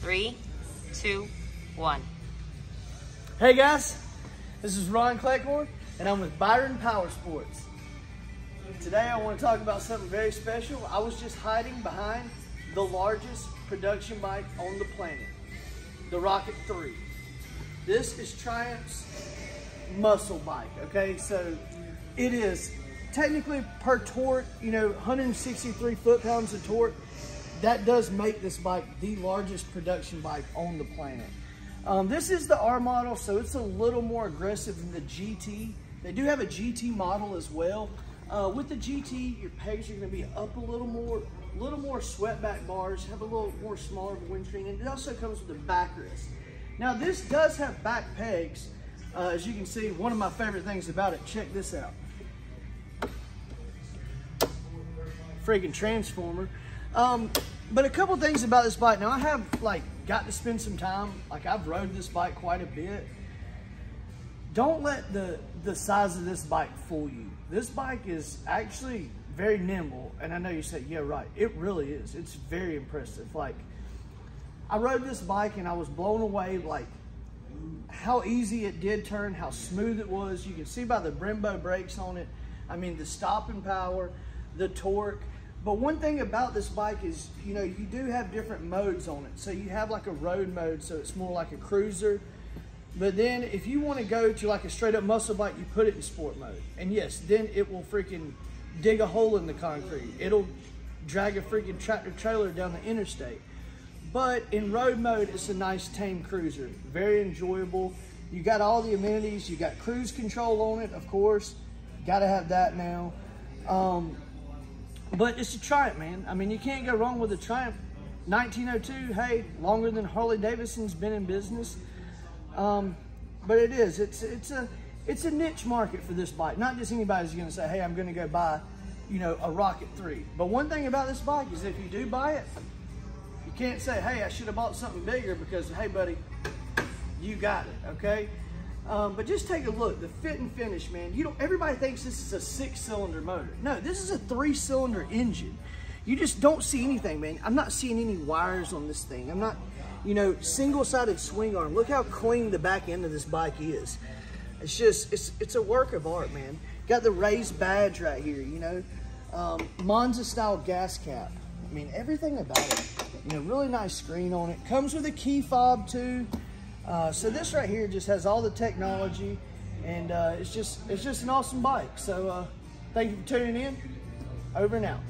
Three, two, one. Hey guys, this is Ron Cleghorn, and I'm with Byron Power Sports. Today I want to talk about something very special. I was just hiding behind the largest production bike on the planet, the Rocket 3. This is Triumph's muscle bike, okay? So it is technically per torque, you know, 163 foot-pounds of torque. That does make this bike the largest production bike on the planet. Um, this is the R model, so it's a little more aggressive than the GT. They do have a GT model as well. Uh, with the GT, your pegs are gonna be up a little more, a little more swept back bars, have a little more smaller windscreen, and it also comes with a backrest. Now this does have back pegs. Uh, as you can see, one of my favorite things about it, check this out. Freaking transformer. Um, but a couple things about this bike. Now I have like got to spend some time, like I've rode this bike quite a bit. Don't let the, the size of this bike fool you. This bike is actually very nimble. And I know you say, yeah, right. It really is. It's very impressive. Like I rode this bike and I was blown away like how easy it did turn, how smooth it was. You can see by the Brembo brakes on it. I mean, the stopping power, the torque. But one thing about this bike is, you know, you do have different modes on it. So you have like a road mode, so it's more like a cruiser. But then if you want to go to like a straight up muscle bike, you put it in sport mode. And yes, then it will freaking dig a hole in the concrete. It'll drag a freaking tractor trailer down the interstate. But in road mode, it's a nice tame cruiser. Very enjoyable. You got all the amenities. You got cruise control on it, of course. Got to have that now. Um, but it's a Triumph, man. I mean, you can't go wrong with a Triumph. 1902, hey, longer than Harley Davidson's been in business. Um, but it is. It's it's a it's a niche market for this bike. Not just anybody's to say, hey, I'm to go buy, you know, a Rocket 3. But one thing about this bike is if you do buy it, you can't say, hey, I should have bought something bigger because, hey, buddy, you got it, okay? Um, but just take a look, the fit and finish, man. You know, everybody thinks this is a six cylinder motor. No, this is a three cylinder engine. You just don't see anything, man. I'm not seeing any wires on this thing. I'm not, you know, single sided swing arm. Look how clean the back end of this bike is. It's just, it's, it's a work of art, man. Got the raised badge right here, you know. Um, Monza style gas cap. I mean, everything about it. You know, really nice screen on it. Comes with a key fob too. Uh, so this right here just has all the technology and uh, it's just it's just an awesome bike. So uh, thank you for tuning in. Over and out.